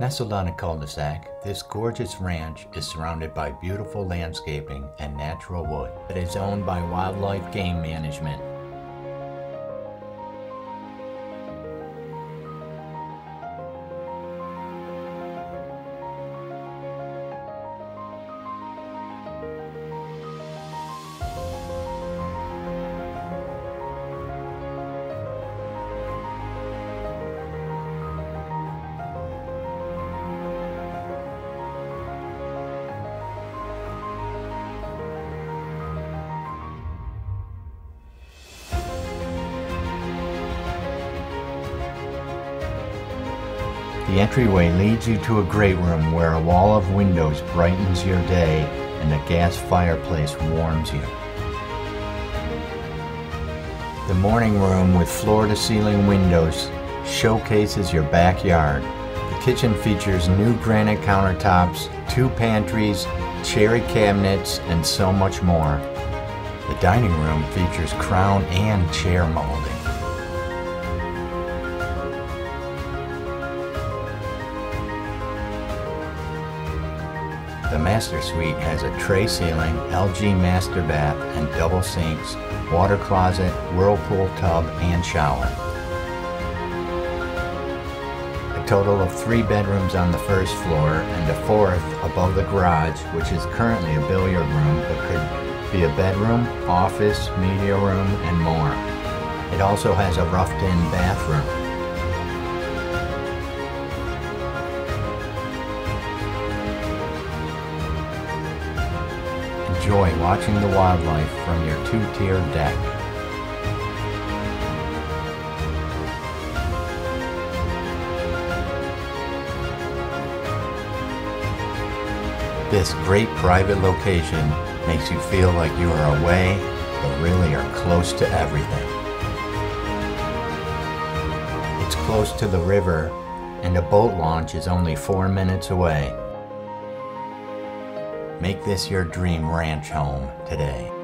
Nestled on a cul-de-sac, this gorgeous ranch is surrounded by beautiful landscaping and natural wood. It is owned by Wildlife Game Management. The entryway leads you to a great room where a wall of windows brightens your day and a gas fireplace warms you. The morning room with floor-to-ceiling windows showcases your backyard. The kitchen features new granite countertops, two pantries, cherry cabinets, and so much more. The dining room features crown and chair molding. The master suite has a tray ceiling, LG master bath and double sinks, water closet, whirlpool tub, and shower. A total of three bedrooms on the first floor and a fourth above the garage, which is currently a billiard room but could be a bedroom, office, media room, and more. It also has a roughed-in bathroom. Enjoy watching the wildlife from your two-tier deck. This great private location makes you feel like you are away, but really are close to everything. It's close to the river, and a boat launch is only four minutes away. Make this your dream ranch home today.